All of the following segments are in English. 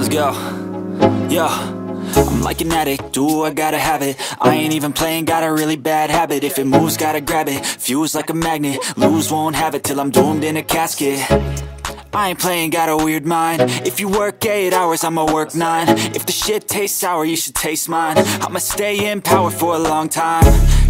let's go. Yo. I'm like an addict, do I gotta have it? I ain't even playing, got a really bad habit. If it moves, gotta grab it, fuse like a magnet. Lose, won't have it till I'm doomed in a casket. I ain't playing, got a weird mind. If you work 8 hours, I'ma work 9 If the shit tastes sour, you should taste mine. I'ma stay in power for a long time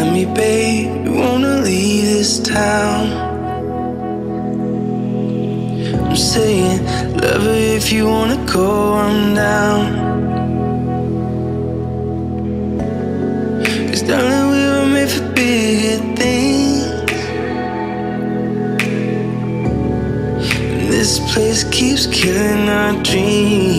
Tell me, babe, you wanna leave this town? I'm saying, lover, if you wanna go, I'm down. Cause darling, we were made for bigger things. And this place keeps killing our dreams.